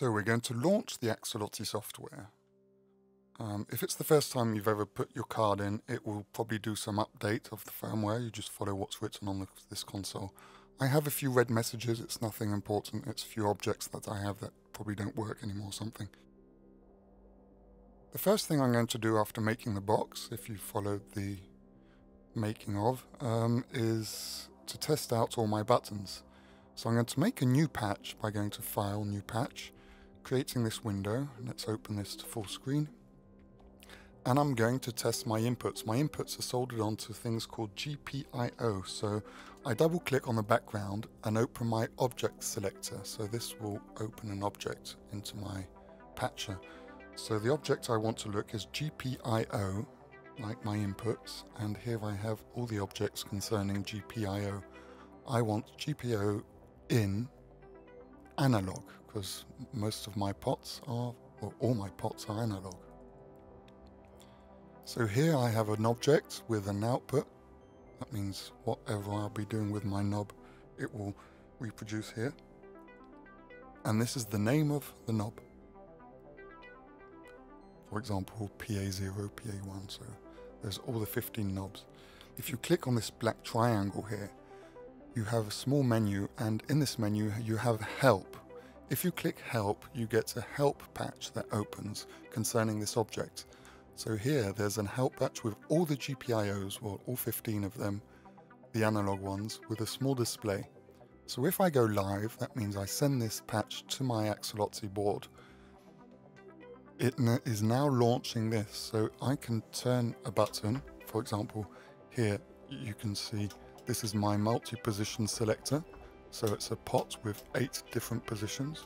So we're going to launch the Axoloti software. Um, if it's the first time you've ever put your card in, it will probably do some update of the firmware. You just follow what's written on the, this console. I have a few red messages. It's nothing important. It's a few objects that I have that probably don't work anymore or something. The first thing I'm going to do after making the box, if you followed the making of, um, is to test out all my buttons. So I'm going to make a new patch by going to File, New Patch, creating this window. Let's open this to full screen. And I'm going to test my inputs. My inputs are soldered onto things called GPIO. So I double click on the background and open my object selector. So this will open an object into my patcher. So the object I want to look is GPIO, like my inputs. And here I have all the objects concerning GPIO. I want GPIO in analog because most of my pots are, or all my pots are analog. So here I have an object with an output. That means whatever I'll be doing with my knob, it will reproduce here. And this is the name of the knob. For example, PA0, PA1, so there's all the 15 knobs. If you click on this black triangle here, you have a small menu and in this menu you have help. If you click help, you get a help patch that opens concerning this object. So here there's an help patch with all the GPIOs, well all 15 of them, the analog ones, with a small display. So if I go live, that means I send this patch to my Axoloti board. It is now launching this, so I can turn a button, for example, here you can see this is my multi-position selector. So it's a pot with eight different positions.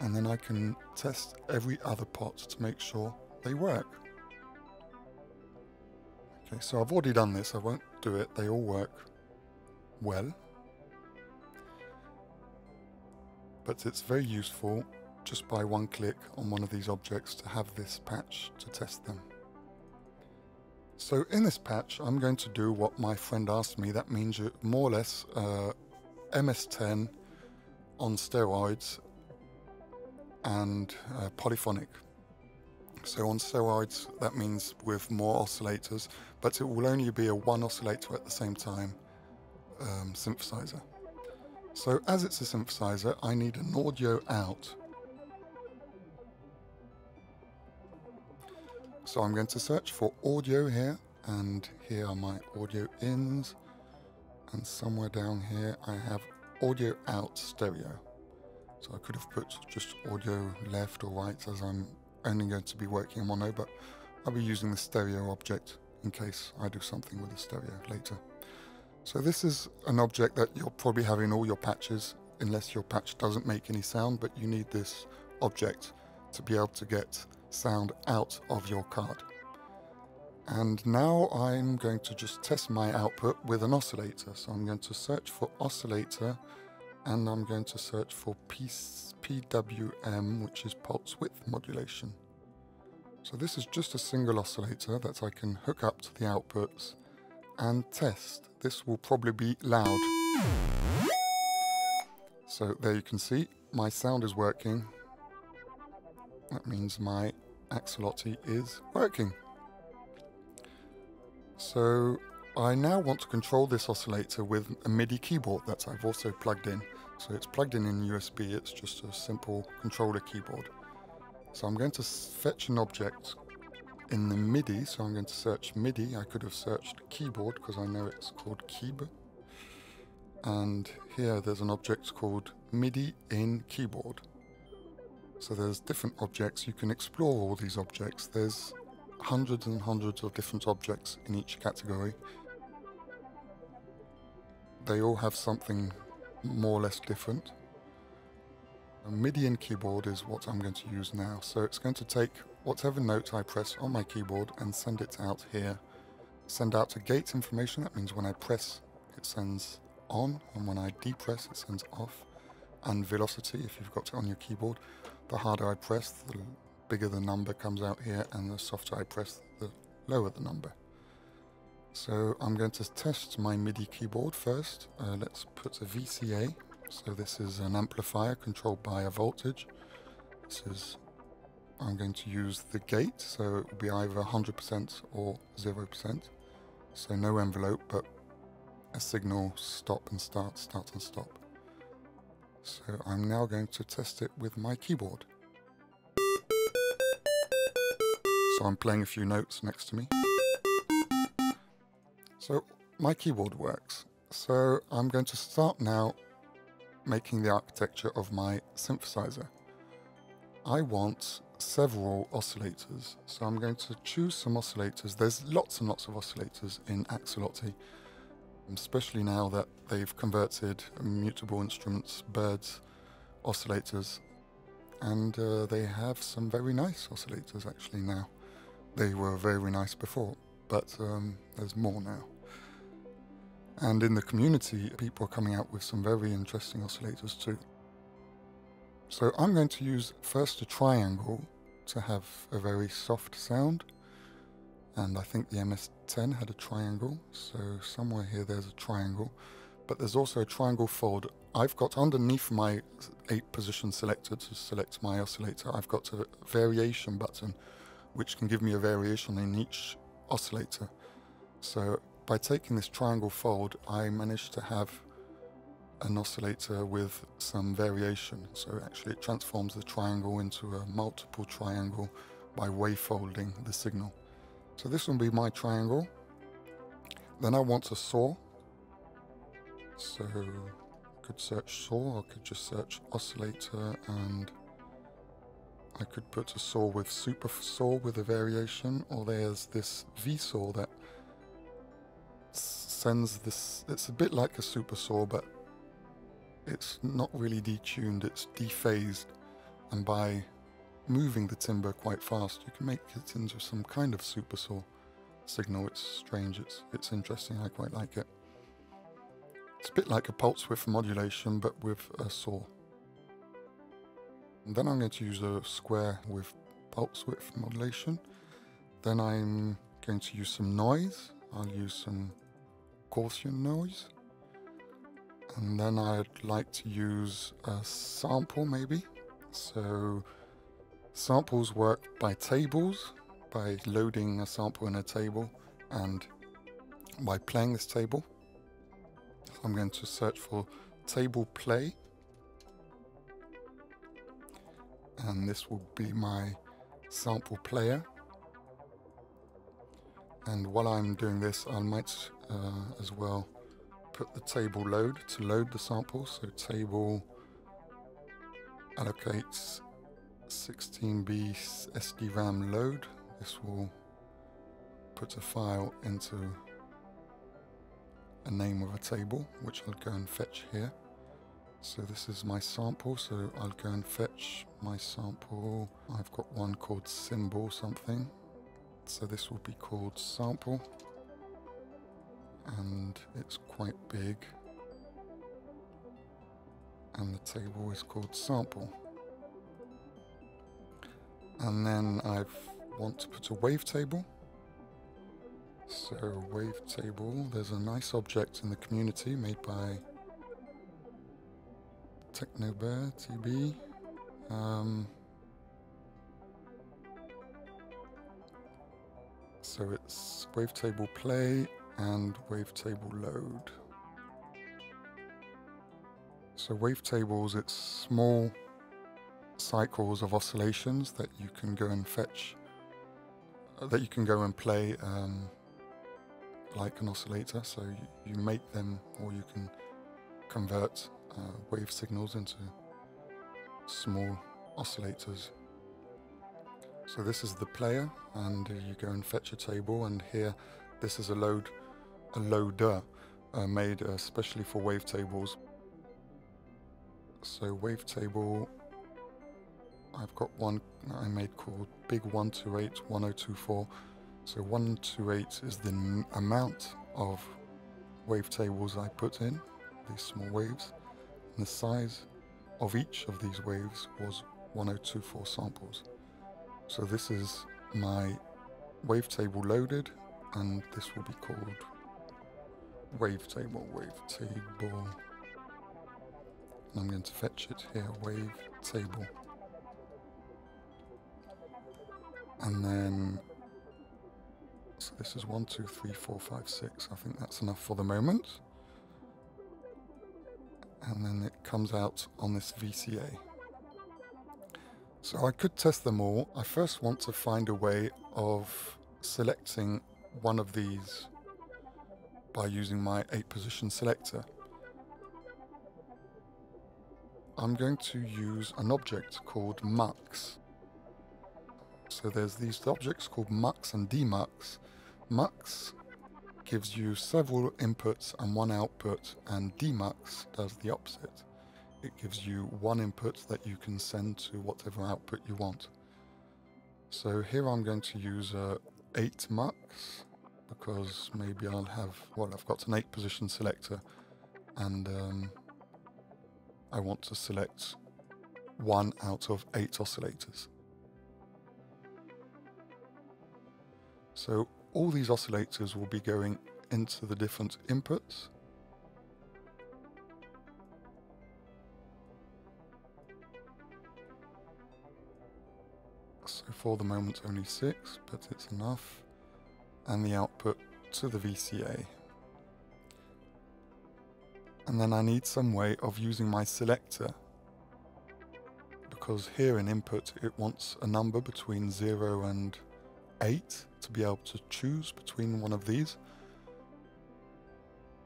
And then I can test every other pot to make sure they work. Okay, so I've already done this, I won't do it, they all work well. But it's very useful just by one click on one of these objects to have this patch to test them. So in this patch, I'm going to do what my friend asked me. That means you more or less uh, MS10 on steroids and uh, polyphonic. So on steroids, that means with more oscillators, but it will only be a one oscillator at the same time um, synthesizer. So as it's a synthesizer, I need an audio out So I'm going to search for audio here and here are my audio ins and somewhere down here I have audio out stereo. So I could have put just audio left or right as I'm only going to be working on mono but I'll be using the stereo object in case I do something with the stereo later. So this is an object that you'll probably have in all your patches unless your patch doesn't make any sound but you need this object to be able to get sound out of your card. And now I'm going to just test my output with an oscillator. So I'm going to search for oscillator and I'm going to search for PWM, which is pulse width modulation. So this is just a single oscillator that I can hook up to the outputs and test. This will probably be loud. So there you can see my sound is working that means my axoloti is working. So I now want to control this oscillator with a MIDI keyboard that I've also plugged in. So it's plugged in in USB, it's just a simple controller keyboard. So I'm going to fetch an object in the MIDI, so I'm going to search MIDI. I could have searched keyboard because I know it's called keyboard. And here there's an object called MIDI in keyboard. So there's different objects. You can explore all these objects. There's hundreds and hundreds of different objects in each category. They all have something more or less different. A MIDI in keyboard is what I'm going to use now. So it's going to take whatever note I press on my keyboard and send it out here. Send out a gate information. That means when I press, it sends on, and when I depress, it sends off. And velocity, if you've got it on your keyboard. The harder I press, the bigger the number comes out here, and the softer I press, the lower the number. So I'm going to test my MIDI keyboard first. Uh, let's put a VCA So this is an amplifier controlled by a voltage. This is, I'm going to use the gate, so it will be either 100% or 0%. So no envelope, but a signal stop and start, start and stop. So I'm now going to test it with my keyboard. So I'm playing a few notes next to me. So my keyboard works. So I'm going to start now making the architecture of my synthesizer. I want several oscillators, so I'm going to choose some oscillators. There's lots and lots of oscillators in Axoloti, especially now that they've converted mutable instruments, Braids, oscillators, and uh, they have some very nice oscillators actually now. They were very nice before, but um, there's more now. And in the community, people are coming out with some very interesting oscillators too. So I'm going to use first a triangle to have a very soft sound. And I think the MS-10 had a triangle, so somewhere here there's a triangle. But there's also a triangle fold. I've got underneath my 8 position selector to select my oscillator, I've got a variation button which can give me a variation in each oscillator. So by taking this triangle fold, I managed to have an oscillator with some variation. So actually it transforms the triangle into a multiple triangle by wavefolding the signal. So this will be my triangle. Then I want a saw. So I could search saw, I could just search oscillator and I could put a saw with super saw with a variation or there's this V saw that sends this, it's a bit like a super saw, but it's not really detuned, it's dephased. And by moving the timber quite fast, you can make it into some kind of super saw signal. It's strange, it's, it's interesting, I quite like it. It's a bit like a pulse width modulation, but with a saw. And then I'm going to use a square with pulse width modulation. Then I'm going to use some noise. I'll use some Gaussian noise. And then I'd like to use a sample maybe. So samples work by tables, by loading a sample in a table and by playing this table. So I'm going to search for table play. And this will be my sample player. And while I'm doing this, I might uh, as well put the table load to load the sample. So table allocates 16B SDRAM load. This will put a file into a name of a table, which I'll go and fetch here. So this is my sample, so I'll go and fetch my sample. I've got one called symbol something. So this will be called sample and it's quite big and the table is called sample and then I want to put a wavetable so wavetable there's a nice object in the community made by Technobear TB um, so it's wavetable play and wavetable load. So wavetables, it's small cycles of oscillations that you can go and fetch, uh, that you can go and play um, like an oscillator. So you, make them or you can convert uh, wave signals into small oscillators. So this is the player and you go and fetch a table and here this is a load a loader uh, made especially for wavetables. So wavetable, I've got one I made called Big 128 1024. So 128 is the amount of wavetables I put in, these small waves, and the size of each of these waves was 1024 samples. So this is my wavetable loaded, and this will be called wavetable, wavetable. And I'm going to fetch it here, wave And then, so this is one, two, three, four, five, six. I think that's enough for the moment. And then it comes out on this VCA. So I could test them all. I first want to find a way of selecting one of these by using my 8 position selector. I'm going to use an object called mux. So there's these objects called mux and demux. Mux gives you several inputs and one output and demux does the opposite. It gives you one input that you can send to whatever output you want. So here I'm going to use a 8 mux because maybe I'll have, well I've got an 8 position selector and um, I want to select one out of 8 oscillators. So all these oscillators will be going into the different inputs So for the moment only 6, but it's enough. And the output to the VCA. And then I need some way of using my selector. Because here in input it wants a number between 0 and 8 to be able to choose between one of these.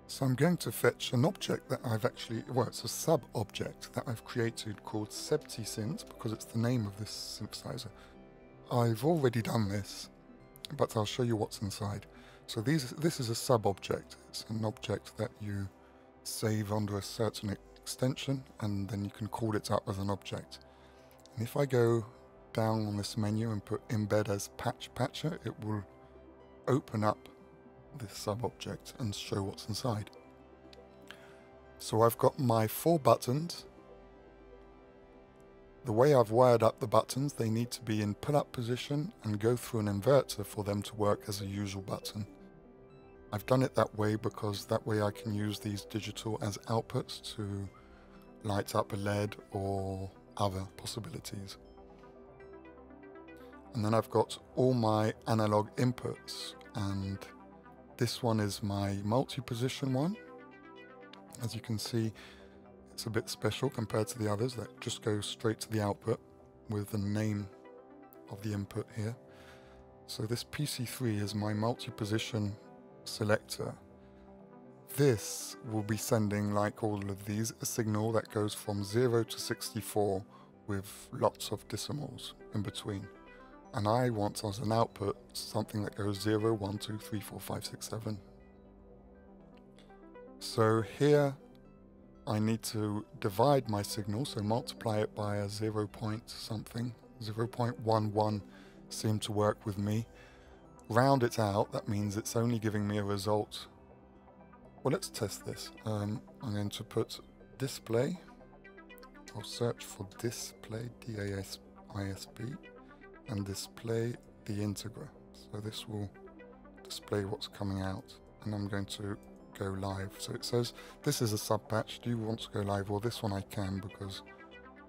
So I'm going to fetch an object that I've actually, well it's a sub-object that I've created called SebtiSynth because it's the name of this synthesizer. I've already done this, but I'll show you what's inside. So these, this is a sub-object. It's an object that you save under a certain extension and then you can call it up as an object. And if I go down on this menu and put embed as patch patcher, it will open up this sub-object and show what's inside. So I've got my four buttons the way I've wired up the buttons, they need to be in pull-up position and go through an inverter for them to work as a usual button. I've done it that way because that way I can use these digital as outputs to light up a LED or other possibilities. And then I've got all my analog inputs and this one is my multi-position one. As you can see, it's a bit special compared to the others that just go straight to the output with the name of the input here. So this PC3 is my multi-position selector. This will be sending, like all of these, a signal that goes from 0 to 64 with lots of decimals in between. And I want as an output something that goes 0, 1, 2, 3, 4, 5, 6, 7. So here I need to divide my signal, so multiply it by a 0 point something. 0 0.11 seemed to work with me. Round it out, that means it's only giving me a result. Well, let's test this. Um, I'm going to put display. I'll search for display, D-A-S-I-S-B, and display the integer. So this will display what's coming out. And I'm going to go live. So it says, this is a sub patch, do you want to go live? Well, this one I can because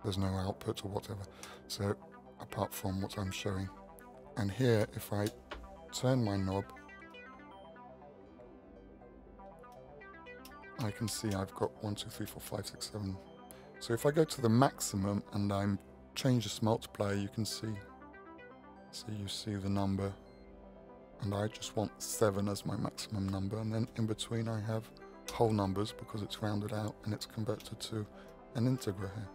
there's no output or whatever. So apart from what I'm showing. And here, if I turn my knob, I can see I've got one, two, three, four, five, six, seven. So if I go to the maximum and I change this multiplier, you can see, so you see the number and I just want 7 as my maximum number and then in between I have whole numbers because it's rounded out and it's converted to an integer here.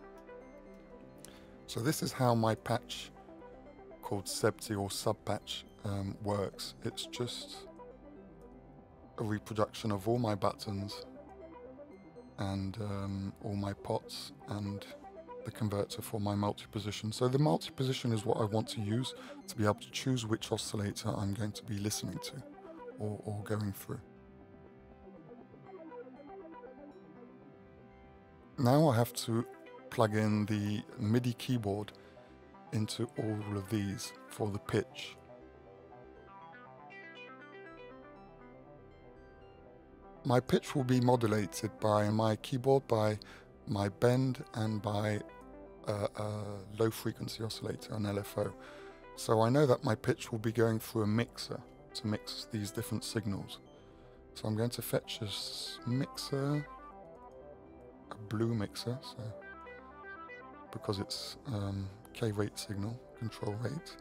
So this is how my patch called Sebti or subpatch um, works. It's just a reproduction of all my buttons and um, all my pots and the converter for my multi-position. So the multi-position is what I want to use to be able to choose which oscillator I'm going to be listening to or, or going through. Now I have to plug in the MIDI keyboard into all of these for the pitch. My pitch will be modulated by my keyboard by my bend and by a, a low frequency oscillator, an LFO. So I know that my pitch will be going through a mixer to mix these different signals. So I'm going to fetch this mixer, a blue mixer, so because it's um, K rate signal, control rate.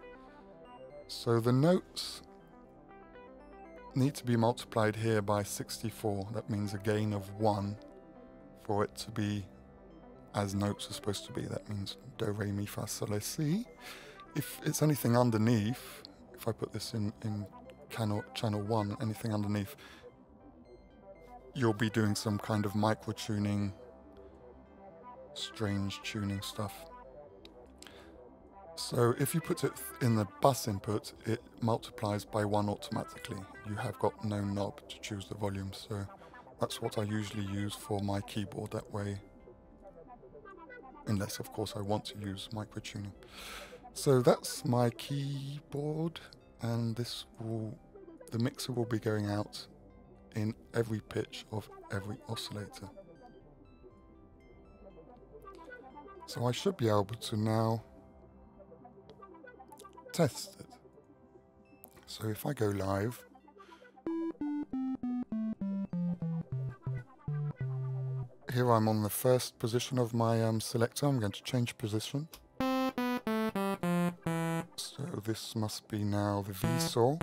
So the notes need to be multiplied here by 64. That means a gain of 1 for it to be as notes are supposed to be. That means do, re, mi, fa, sol, la, si. If it's anything underneath, if I put this in, in channel, channel 1, anything underneath, you'll be doing some kind of micro tuning, strange tuning stuff. So if you put it in the bus input, it multiplies by one automatically. You have got no knob to choose the volume, so that's what I usually use for my keyboard that way. Unless, of course, I want to use micro tuning. So that's my keyboard, and this will, the mixer will be going out in every pitch of every oscillator. So I should be able to now test it. So if I go live, here I'm on the first position of my um, selector. I'm going to change position. So this must be now the V-saw.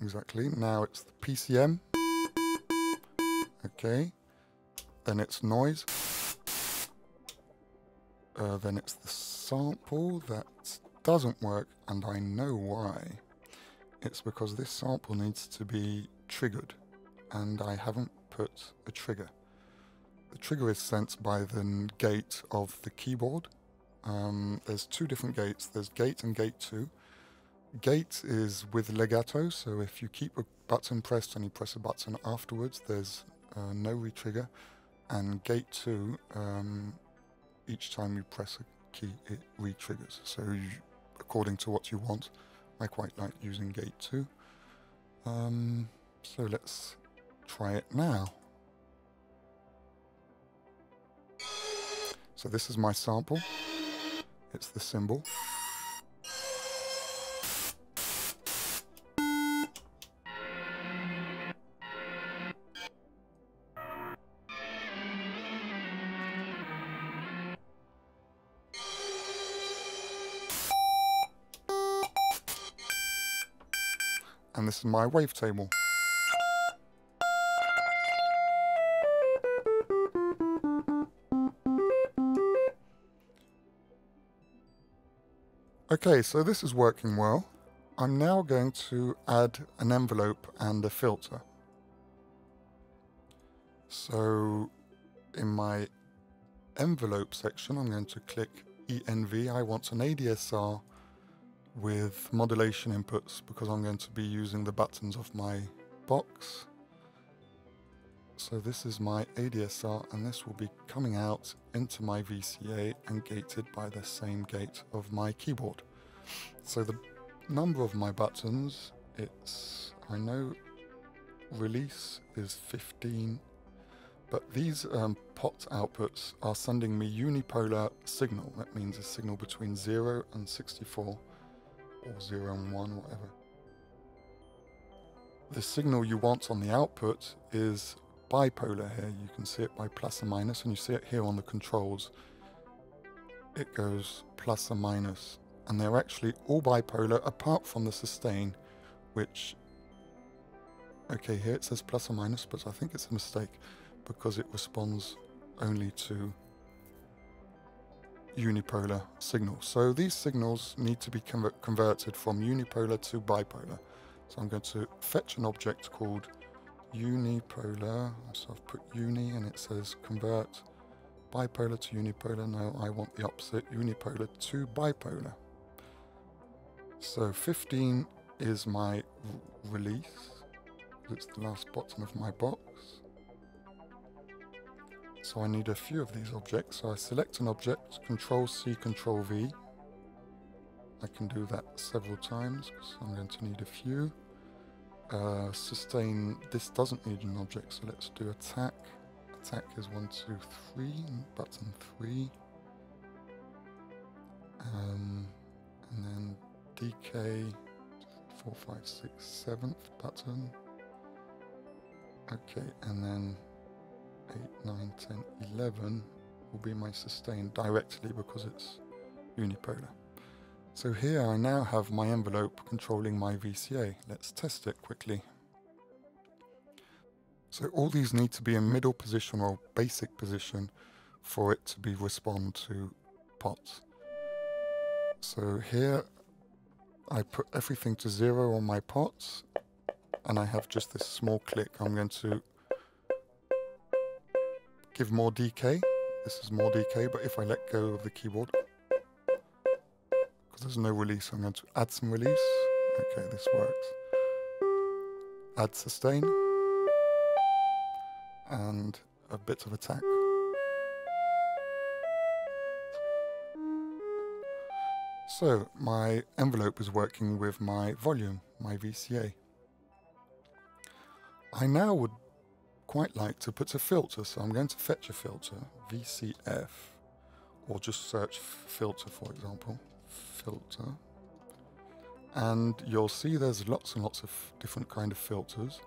Exactly. Now it's the PCM. Okay. Then it's noise. Uh, then it's the sample that doesn't work, and I know why. It's because this sample needs to be triggered, and I haven't put a trigger. The trigger is sent by the gate of the keyboard. Um, there's two different gates. There's gate and gate 2. Gate is with legato, so if you keep a button pressed and you press a button afterwards, there's uh, no retrigger. And gate 2 um, each time you press a key, it re-triggers. So you, according to what you want, I quite like using gate 2. Um, so let's try it now. So this is my sample. It's the symbol. and this is my wavetable. Okay, so this is working well. I'm now going to add an envelope and a filter. So in my envelope section, I'm going to click ENV. I want an ADSR with modulation inputs because I'm going to be using the buttons of my box. So this is my ADSR and this will be coming out into my VCA and gated by the same gate of my keyboard. So the number of my buttons, it's, I know release is 15, but these um, pot outputs are sending me unipolar signal. That means a signal between 0 and 64 or 0 and 1, whatever. The signal you want on the output is bipolar here. You can see it by plus and minus, and you see it here on the controls. It goes plus and minus, and they're actually all bipolar apart from the sustain, which, okay, here it says plus or minus, but I think it's a mistake because it responds only to unipolar signals. So these signals need to be conver converted from unipolar to bipolar. So I'm going to fetch an object called unipolar. So I've put uni and it says convert bipolar to unipolar. Now I want the opposite, unipolar to bipolar. So 15 is my release. It's the last bottom of my box. So I need a few of these objects. So I select an object, Control C, Control V. I can do that several times because I'm going to need a few. Uh, sustain, this doesn't need an object, so let's do attack, attack is one, two, three, button three. Um, and then DK, four, five, six, seventh button. Okay, and then 8, 9, 10, 11 will be my sustain directly because it's unipolar. So here I now have my envelope controlling my VCA. Let's test it quickly. So all these need to be in middle position or basic position for it to be respond to pots. So here I put everything to zero on my pots and I have just this small click. I'm going to give more decay. This is more decay, but if I let go of the keyboard, because there's no release, I'm going to add some release. Okay, this works. Add sustain. And a bit of attack. So my envelope is working with my volume, my VCA. I now would quite like to put a filter, so I'm going to fetch a filter, VCF, or just search filter for example, filter. And you'll see there's lots and lots of different kind of filters.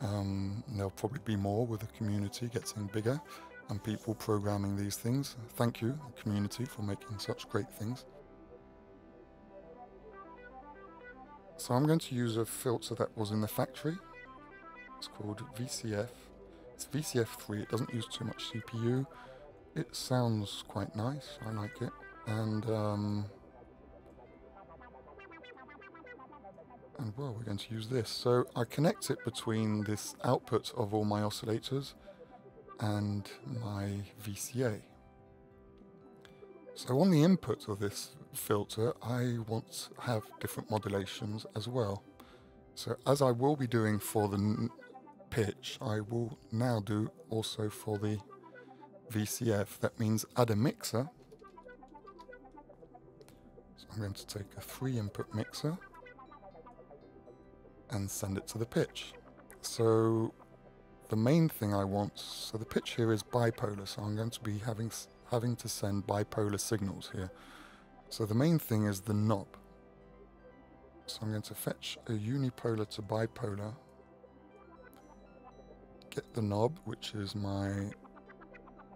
Um, there'll probably be more with the community getting bigger and people programming these things. Thank you, community, for making such great things. So I'm going to use a filter that was in the factory. It's called VCF. It's VCF3, it doesn't use too much CPU. It sounds quite nice, I like it. And, um, and well, we're going to use this. So I connect it between this output of all my oscillators and my VCA. So on the input of this filter, I want to have different modulations as well. So as I will be doing for the pitch, I will now do also for the VCF. That means add a mixer. So I'm going to take a three input mixer and send it to the pitch. So the main thing I want, so the pitch here is bipolar, so I'm going to be having having to send bipolar signals here. So the main thing is the knob. So I'm going to fetch a unipolar to bipolar, get the knob, which is my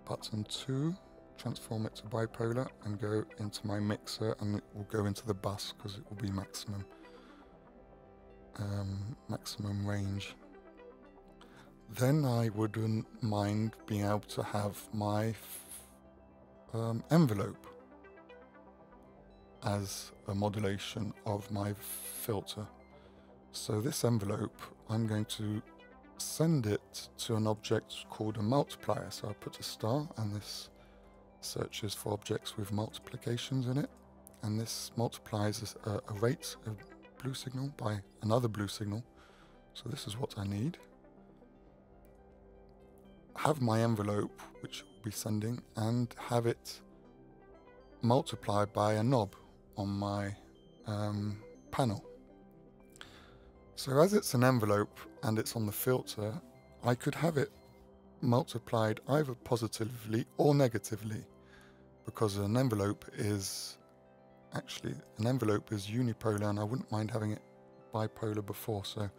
button 2, transform it to bipolar and go into my mixer and it will go into the bus because it will be maximum um, maximum range. Then I wouldn't mind being able to have my um, envelope as a modulation of my filter. So this envelope, I'm going to send it to an object called a multiplier. So I put a star and this searches for objects with multiplications in it. And this multiplies a, uh, a rate, of blue signal by another blue signal. So this is what I need. Have my envelope, which will be sending, and have it multiplied by a knob on my um, panel. So as it's an envelope and it's on the filter, I could have it multiplied either positively or negatively because an envelope is actually an envelope is unipolar and I wouldn't mind having it bipolar before so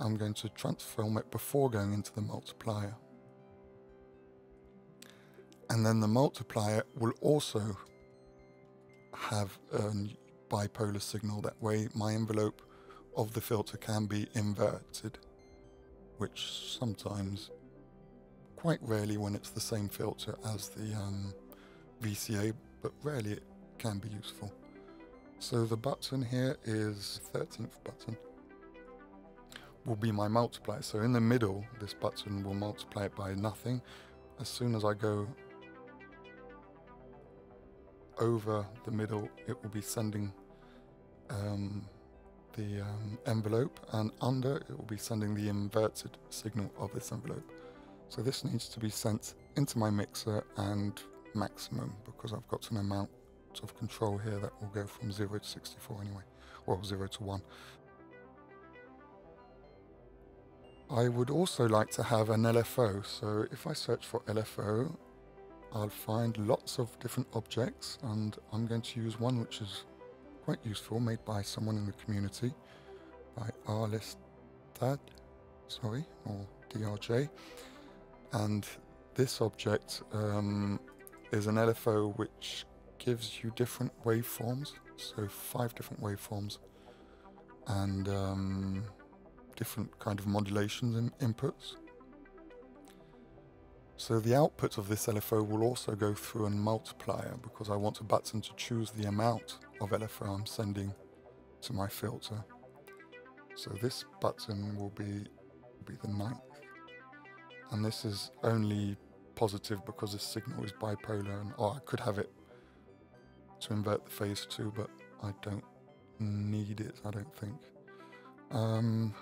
I'm going to transform it before going into the multiplier and then the multiplier will also have a bipolar signal. That way my envelope of the filter can be inverted, which sometimes, quite rarely when it's the same filter as the um, VCA, but rarely it can be useful. So the button here is 13th button will be my multiplier. So in the middle, this button will multiply it by nothing. As soon as I go over the middle, it will be sending um, the um, envelope, and under it will be sending the inverted signal of this envelope. So this needs to be sent into my mixer and maximum because I've got an amount of control here that will go from 0 to 64 anyway, or 0 to 1. I would also like to have an LFO. So if I search for LFO, I'll find lots of different objects and I'm going to use one which is quite useful, made by someone in the community, by rlistad, sorry, or DRJ. And this object um, is an LFO which gives you different waveforms, so five different waveforms, and um, different kind of modulations and inputs. So the output of this LFO will also go through a multiplier because I want a button to choose the amount of LFO I'm sending to my filter. So this button will be, be the ninth. And this is only positive because the signal is bipolar and oh, I could have it to invert the phase too, but I don't need it, I don't think. Um,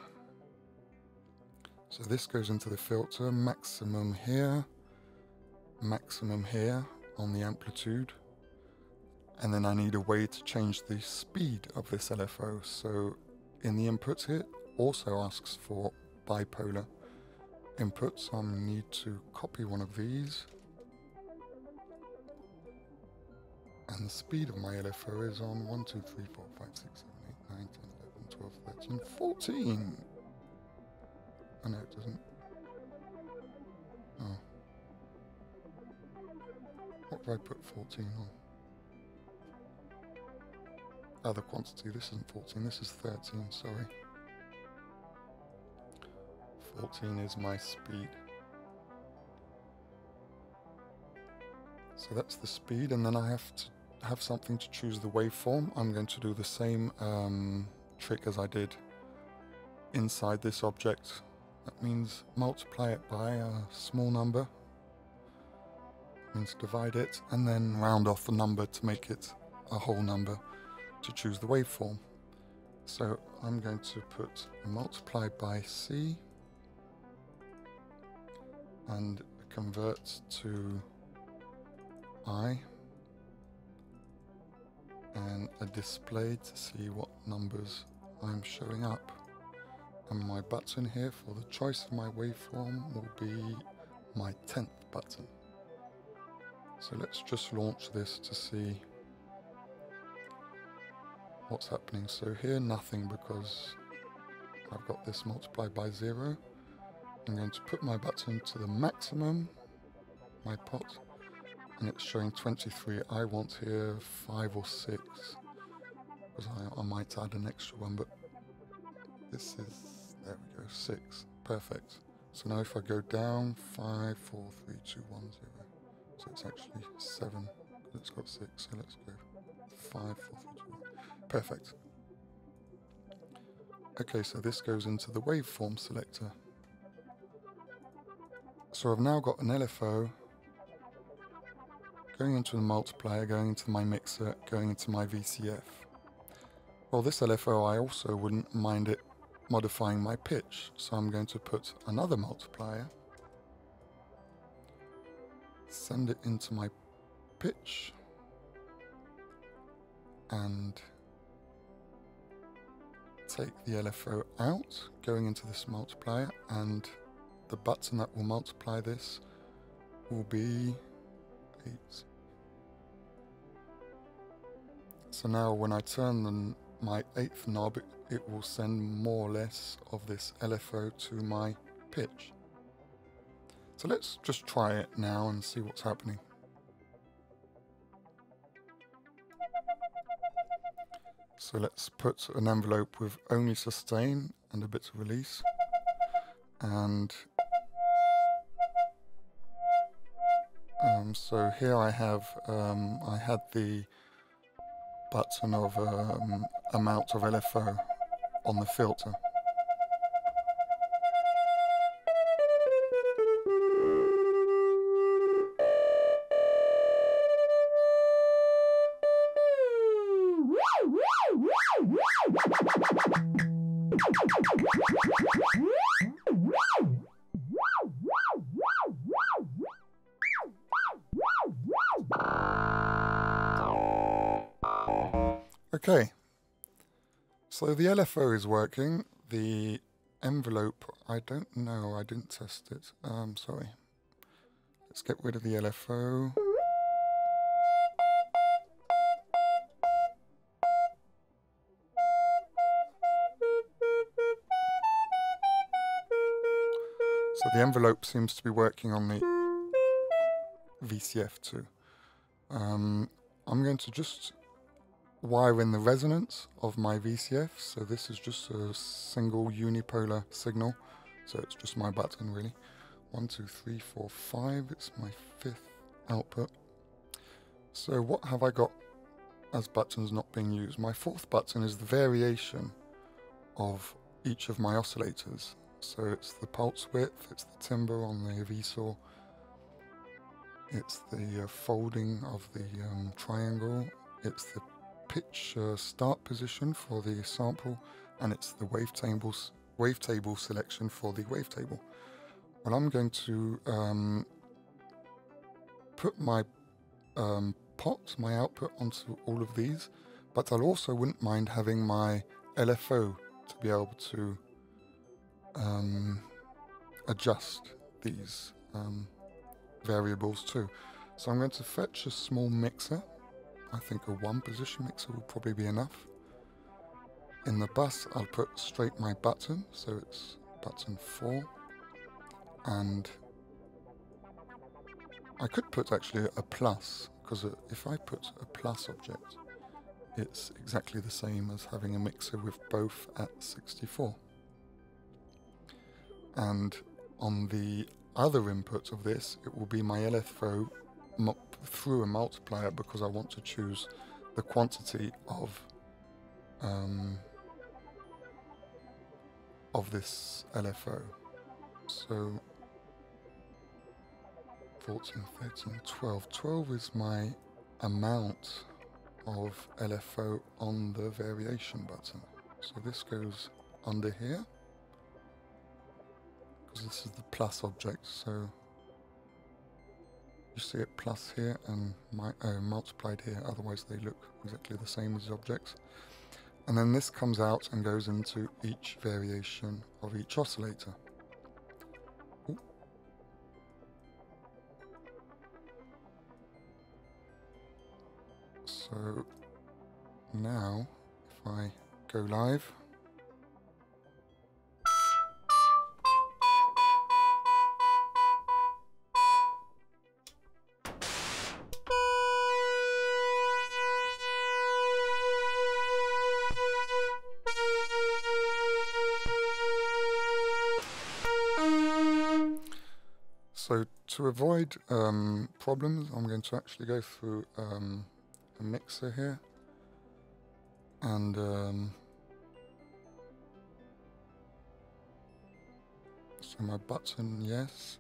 so this goes into the filter, maximum here, maximum here on the amplitude. And then I need a way to change the speed of this LFO. So in the inputs here, also asks for bipolar inputs. So I need to copy one of these. And the speed of my LFO is on 1, 2, 3, 4, 5, 6, 7, 8, 9, 10, 11, 12, 13, 14. Oh know it doesn't. Oh. What did I put 14 on? Other quantity, this isn't 14, this is 13, sorry. 14 is my speed. So that's the speed, and then I have to have something to choose the waveform. I'm going to do the same um, trick as I did inside this object that means multiply it by a small number. means divide it and then round off the number to make it a whole number to choose the waveform. So I'm going to put multiply by C and convert to I and a display to see what numbers I'm showing up and my button here for the choice of my waveform will be my 10th button. So let's just launch this to see what's happening. So here nothing because I've got this multiplied by zero. I'm going to put my button to the maximum, my pot, and it's showing 23. I want here five or six, because I, I might add an extra one, but this is there we go, six. Perfect. So now if I go down, five, four, three, two, one, zero. So it's actually seven, it's got six. So let's go five, four, three, two, one. Perfect. Okay, so this goes into the waveform selector. So I've now got an LFO going into the multiplier, going into my mixer, going into my VCF. Well, this LFO, I also wouldn't mind it modifying my pitch. So I'm going to put another multiplier, send it into my pitch, and take the LFO out, going into this multiplier, and the button that will multiply this will be 8. So now when I turn the, my eighth knob, it will send more or less of this LFO to my pitch. So let's just try it now and see what's happening. So let's put an envelope with only sustain and a bit of release. And um, so here I have, um, I had the button of um, amount of LFO on the filter. Okay, so the LFO is working, the envelope, I don't know, I didn't test it. Um, sorry. Let's get rid of the LFO. So the envelope seems to be working on the VCF too. Um, I'm going to just wire in the resonance of my VCF. So this is just a single unipolar signal. So it's just my button really. One, two, three, four, five. It's my fifth output. So what have I got as buttons not being used? My fourth button is the variation of each of my oscillators. So it's the pulse width, it's the timbre on the VSAW, it's the uh, folding of the um, triangle, it's the pitch uh, start position for the sample, and it's the wavetables wavetable selection for the wavetable. Well, I'm going to um, put my um, pot, my output, onto all of these, but I also wouldn't mind having my LFO to be able to um, adjust these um, variables too. So I'm going to fetch a small mixer. I think a one position mixer will probably be enough. In the bus I'll put straight my button, so it's button 4. And I could put actually a plus, because if I put a plus object, it's exactly the same as having a mixer with both at 64 and on the other input of this it will be my LFO through a multiplier because I want to choose the quantity of um, of this LFO so 14, 13, 12 12 is my amount of LFO on the variation button. So this goes under here because this is the plus object, so you see it plus here and my, uh, multiplied here, otherwise they look exactly the same as objects. And then this comes out and goes into each variation of each oscillator. Ooh. So now if I go live to avoid um, problems, I'm going to actually go through um, a mixer here. And um, so my button, yes,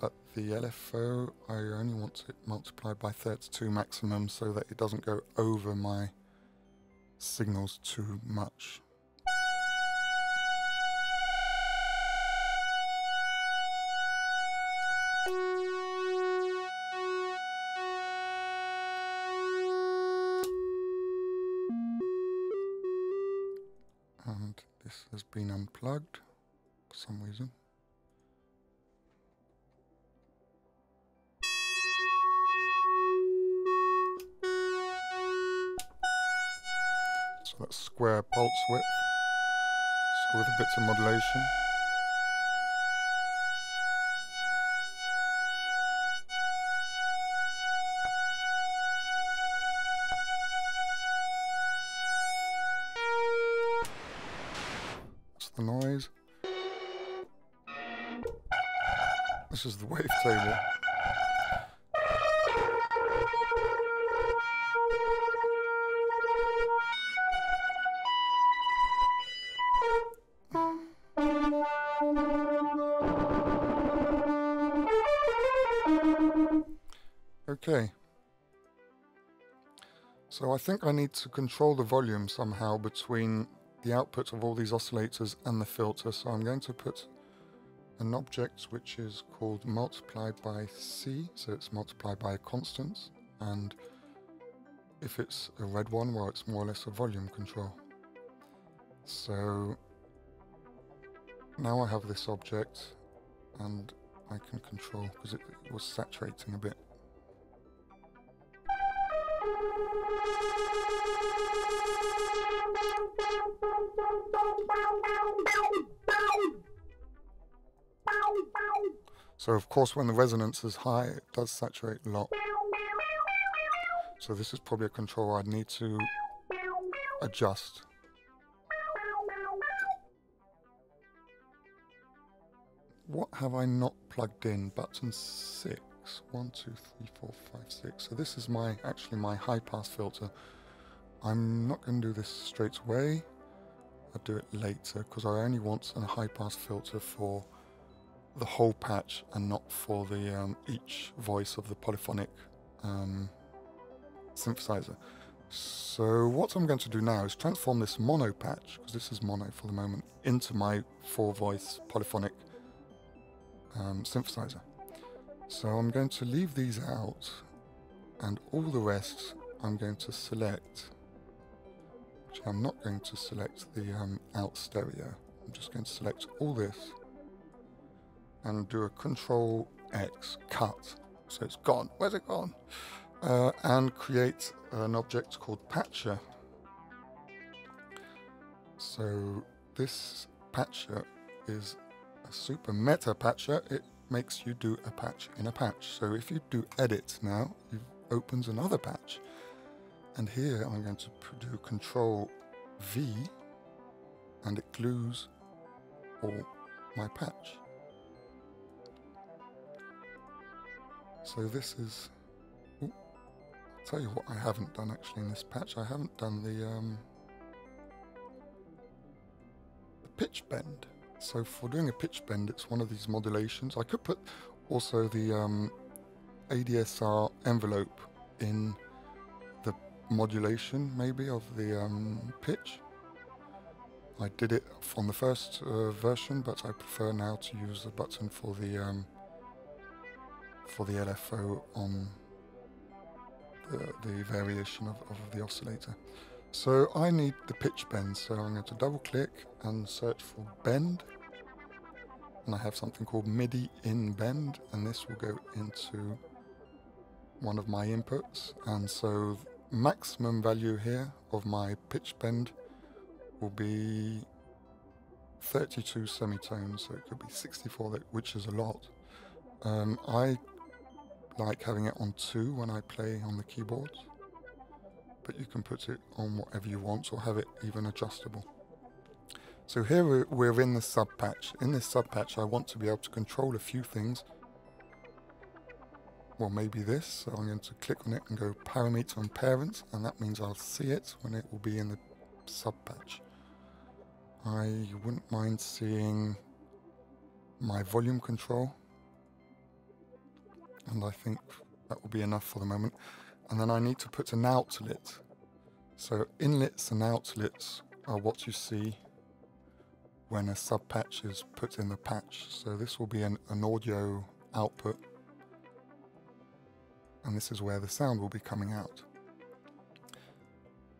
but the LFO, I only want it multiplied by 32 maximum so that it doesn't go over my signals too much. Has been unplugged for some reason. So that's square pulse width. So with a bit of modulation. I think I need to control the volume somehow between the output of all these oscillators and the filter. So I'm going to put an object which is called multiplied by C, so it's multiplied by a constant, and if it's a red one, well, it's more or less a volume control. So now I have this object and I can control because it was saturating a bit. So of course when the resonance is high it does saturate a lot. So this is probably a control I'd need to adjust. What have I not plugged in? Button 6. 1, 2, 3, 4, 5, 6. So this is my actually my high pass filter. I'm not going to do this straight away. I'll do it later because I only want a high pass filter for the whole patch and not for the um, each voice of the polyphonic um, synthesizer. So what I'm going to do now is transform this mono patch, because this is mono for the moment, into my four voice polyphonic um, synthesizer. So I'm going to leave these out and all the rest I'm going to select, which I'm not going to select the um, out stereo. I'm just going to select all this and do a control X cut. So it's gone. Where's it gone? Uh, and create an object called patcher. So this patcher is a super meta patcher. It makes you do a patch in a patch. So if you do edit now, it opens another patch. And here I'm going to do control V and it glues all my patch. So this is, I'll tell you what I haven't done actually in this patch. I haven't done the, um, the pitch bend. So for doing a pitch bend, it's one of these modulations. I could put also the um, ADSR envelope in the modulation maybe of the um, pitch. I did it on the first uh, version, but I prefer now to use the button for the um, for the LFO on the, the variation of, of the oscillator. So I need the pitch bend, so I'm going to double click and search for bend. And I have something called MIDI in bend, and this will go into one of my inputs. And so maximum value here of my pitch bend will be 32 semitones, so it could be 64, which is a lot. Um, I like having it on 2 when I play on the keyboards but you can put it on whatever you want or have it even adjustable. So here we're, we're in the sub patch. In this sub patch I want to be able to control a few things. Well maybe this, so I'm going to click on it and go parameter and parent and that means I'll see it when it will be in the sub patch. I wouldn't mind seeing my volume control and I think that will be enough for the moment and then I need to put an outlet. So inlets and outlets are what you see when a sub patch is put in the patch. So this will be an, an audio output and this is where the sound will be coming out.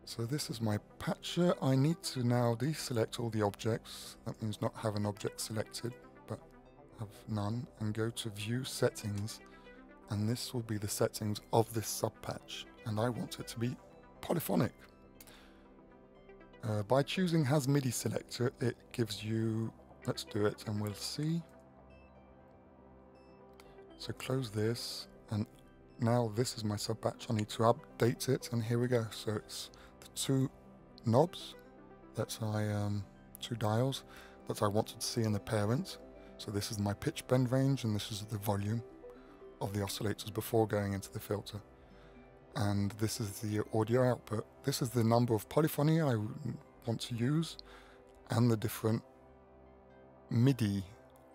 So this is my patcher. I need to now deselect all the objects. That means not have an object selected, but have none, and go to View Settings and this will be the settings of this subpatch and I want it to be polyphonic. Uh, by choosing has MIDI selector it gives you, let's do it and we'll see. So close this and now this is my subpatch. I need to update it and here we go. So it's the two knobs that I, um, two dials that I wanted to see in the parent. So this is my pitch bend range and this is the volume of the oscillators before going into the filter. And this is the audio output. This is the number of polyphony I want to use and the different MIDI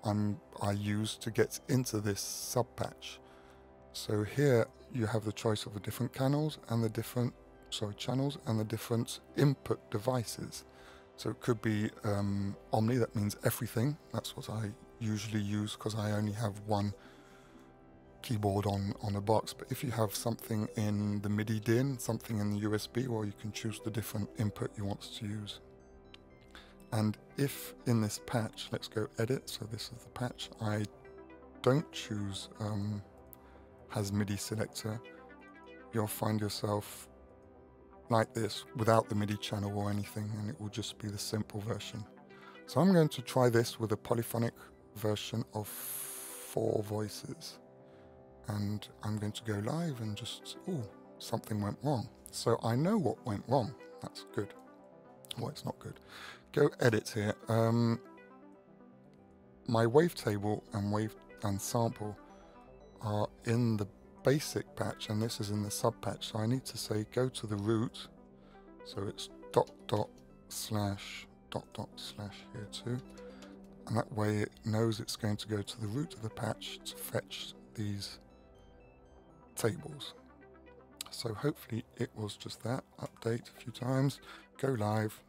I'm, I use to get into this subpatch. So here you have the choice of the different channels and the different sorry channels and the different input devices. So it could be um, Omni, that means everything. That's what I usually use because I only have one keyboard on, on a box, but if you have something in the MIDI DIN, something in the USB, well, you can choose the different input you want to use. And if in this patch, let's go edit, so this is the patch, I don't choose um, has MIDI selector, you'll find yourself like this without the MIDI channel or anything and it will just be the simple version. So I'm going to try this with a polyphonic version of four voices and I'm going to go live and just, oh, something went wrong. So I know what went wrong. That's good. Well, it's not good. Go edit here. Um, my wavetable and wave and sample are in the basic patch and this is in the sub patch. So I need to say go to the root. So it's dot dot slash dot dot slash here too. And that way it knows it's going to go to the root of the patch to fetch these tables. So hopefully it was just that. Update a few times, go live.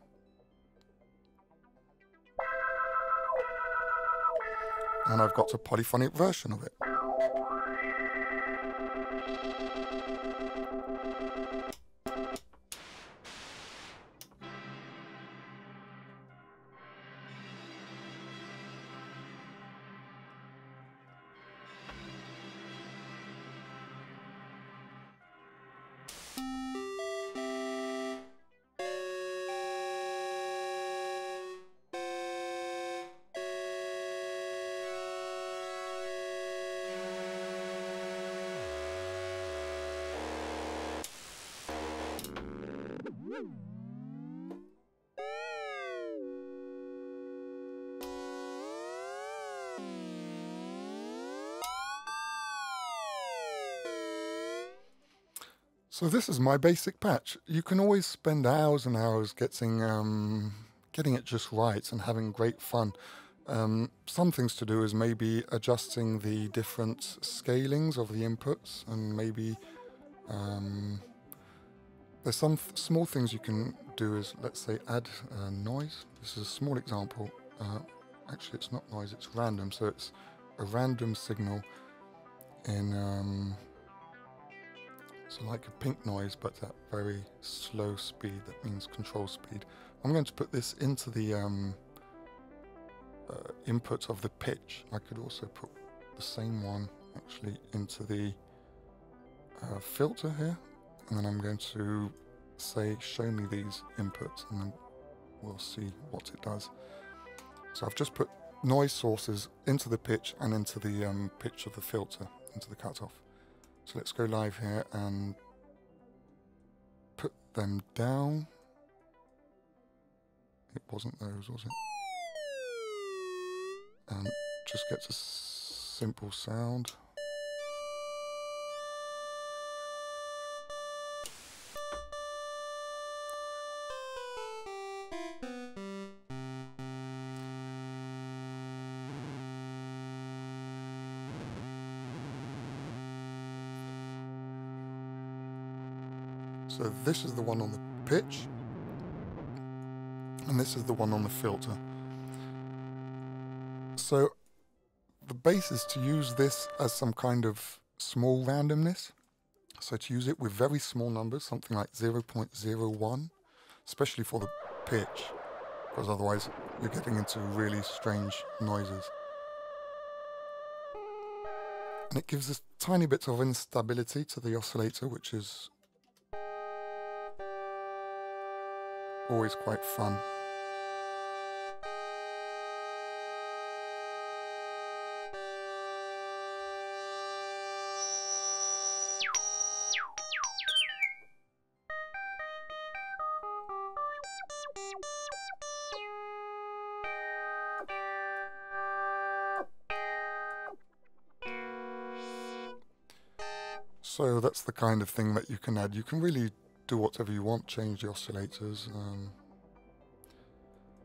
And I've got a polyphonic version of it. So this is my basic patch. You can always spend hours and hours getting um, getting it just right and having great fun. Um, some things to do is maybe adjusting the different scalings of the inputs and maybe um, there's some small things you can do is let's say add uh, noise. This is a small example. Uh, actually it's not noise, it's random. So it's a random signal in um, so like a pink noise, but at very slow speed, that means control speed. I'm going to put this into the um, uh, input of the pitch. I could also put the same one actually into the uh, filter here. And then I'm going to say, show me these inputs, and then we'll see what it does. So I've just put noise sources into the pitch and into the um, pitch of the filter, into the cutoff. So let's go live here and put them down. It wasn't those, was it? And just gets a simple sound. This is the one on the pitch, and this is the one on the filter. So the base is to use this as some kind of small randomness. So to use it with very small numbers, something like 0.01, especially for the pitch, because otherwise you're getting into really strange noises. And it gives us tiny bits of instability to the oscillator, which is always quite fun. So that's the kind of thing that you can add. You can really do whatever you want, change the oscillators. Um,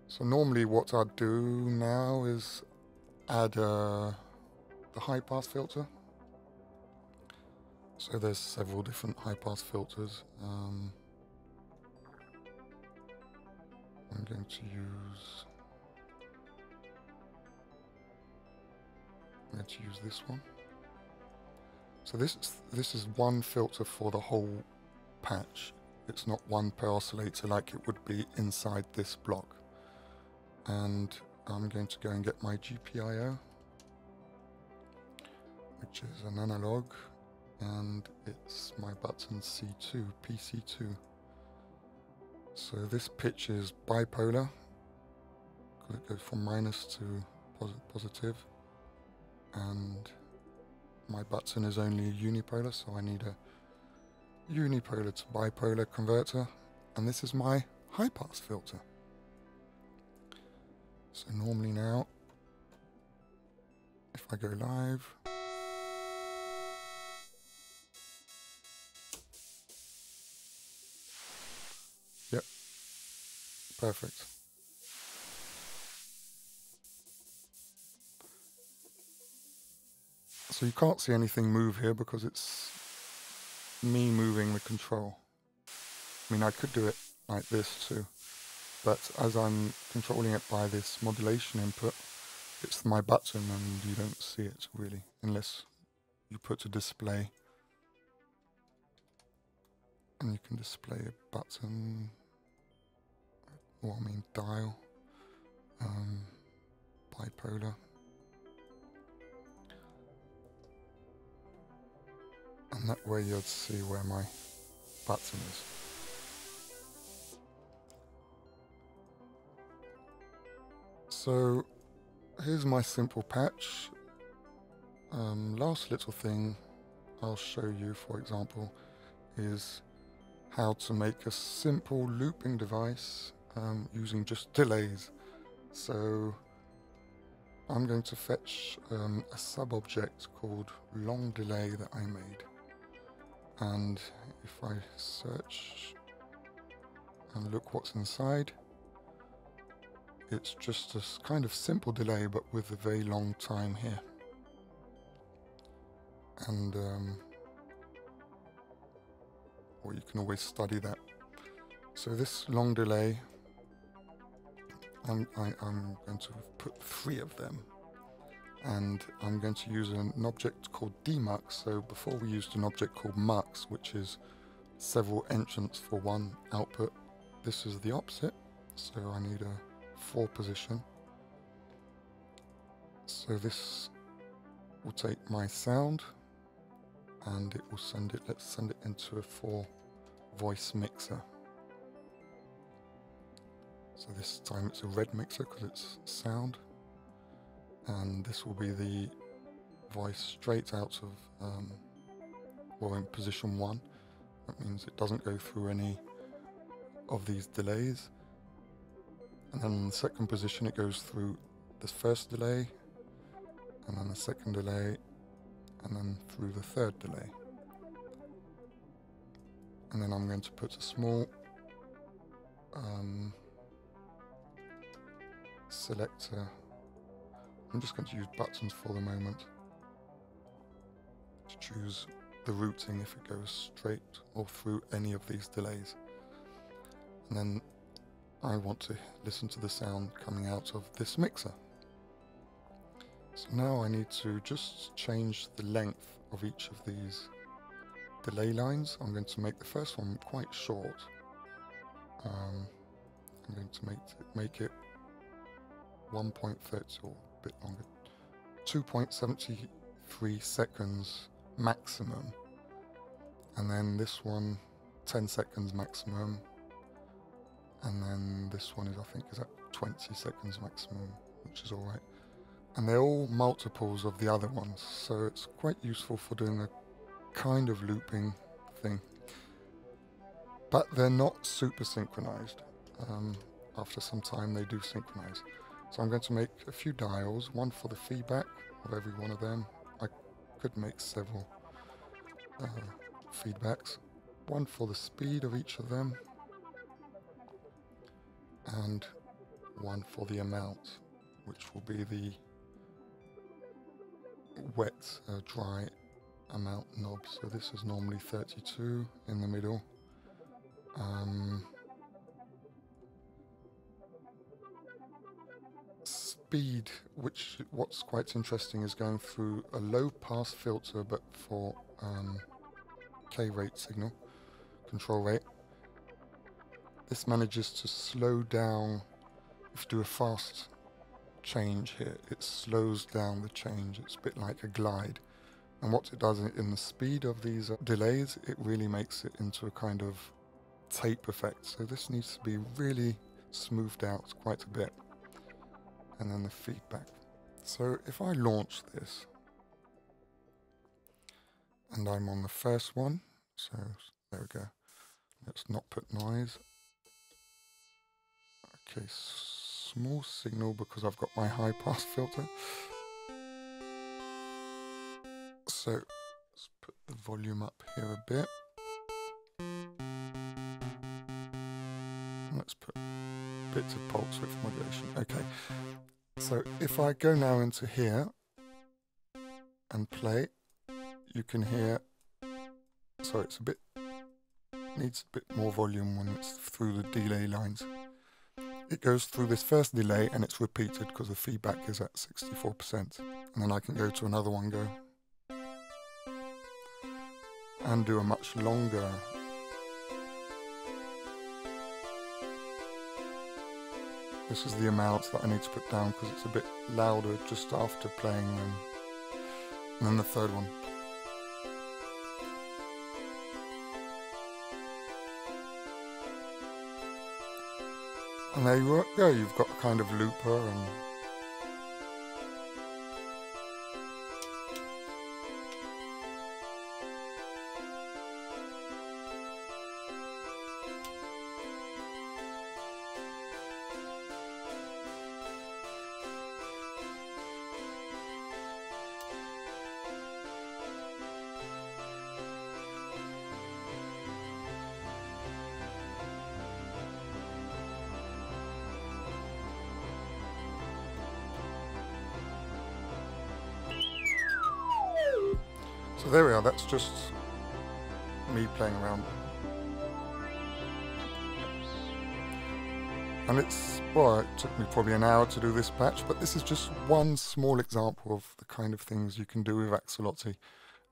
so normally what I'd do now is add uh, the high pass filter. So there's several different high pass filters. Um, I'm going to use I'm going to use this one. So this this is one filter for the whole patch. It's not one per oscillator like it would be inside this block. and I'm going to go and get my GPIO which is an analog and it's my button C2, PC2. So this pitch is bipolar, it goes from minus to posi positive, and my button is only unipolar, so I need a unipolar to bipolar converter, and this is my high pass filter. So normally now, if I go live, yep, Perfect. So you can't see anything move here because it's me moving the control. I mean, I could do it like this too, but as I'm controlling it by this modulation input, it's my button and you don't see it really, unless you put a display. And you can display a button what I mean dial, um, bipolar. And that way you'd see where my button is. So here's my simple patch. Um, last little thing I'll show you, for example, is how to make a simple looping device um, using just delays. So I'm going to fetch um, a sub-object called long delay that I made. And if I search and look what's inside, it's just a kind of simple delay but with a very long time here. And, um, or you can always study that. So this long delay I'm, I, am going to put three of them and I'm going to use an object called demux. So before we used an object called mux, which is several entrants for one output. This is the opposite, so I need a four position. So this will take my sound and it will send it, let's send it into a four voice mixer. So this time it's a red mixer because it's sound. And this will be the voice straight out of, um, well in position one. That means it doesn't go through any of these delays. And then in the second position it goes through this first delay, and then the second delay, and then through the third delay. And then I'm going to put a small um, selector. I'm just going to use buttons for the moment to choose the routing if it goes straight or through any of these delays. And then I want to listen to the sound coming out of this mixer. So now I need to just change the length of each of these delay lines. I'm going to make the first one quite short. Um, I'm going to make it, make it 1.30 or bit longer, 2.73 seconds maximum. And then this one, 10 seconds maximum. And then this one is, I think, is at 20 seconds maximum, which is all right. And they're all multiples of the other ones, so it's quite useful for doing a kind of looping thing. But they're not super synchronized. Um, after some time, they do synchronize. So I'm going to make a few dials, one for the feedback of every one of them. I could make several uh, feedbacks. One for the speed of each of them, and one for the amount, which will be the wet, uh, dry amount knob. So this is normally 32 in the middle. Um, speed, which what's quite interesting is going through a low pass filter, but for um, K rate signal, control rate. This manages to slow down if you do a fast change here, it slows down the change. It's a bit like a glide. And what it does in the speed of these delays, it really makes it into a kind of tape effect. So this needs to be really smoothed out quite a bit. And then the feedback. So if I launch this, and I'm on the first one, so there we go. Let's not put noise. Okay, small signal because I've got my high pass filter. So let's put the volume up here a bit. Let's put bits of pulse width modulation. Okay, so if I go now into here and play, you can hear, sorry, it's a bit, needs a bit more volume when it's through the delay lines. It goes through this first delay and it's repeated because the feedback is at 64%. And then I can go to another one, go and do a much longer This is the amount that I need to put down because it's a bit louder just after playing them. And then the third one. And there you go, you've got a kind of looper and just me playing around. And it's, well, it took me probably an hour to do this patch, but this is just one small example of the kind of things you can do with Axoloti.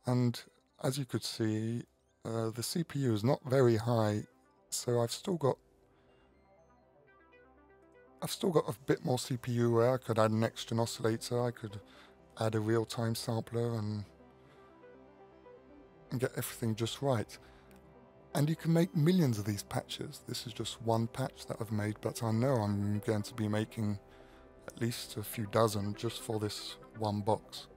And as you could see, uh, the CPU is not very high, so I've still got I've still got a bit more CPU where I could add an extra oscillator, I could add a real-time sampler and and get everything just right. And you can make millions of these patches. This is just one patch that I've made, but I know I'm going to be making at least a few dozen just for this one box.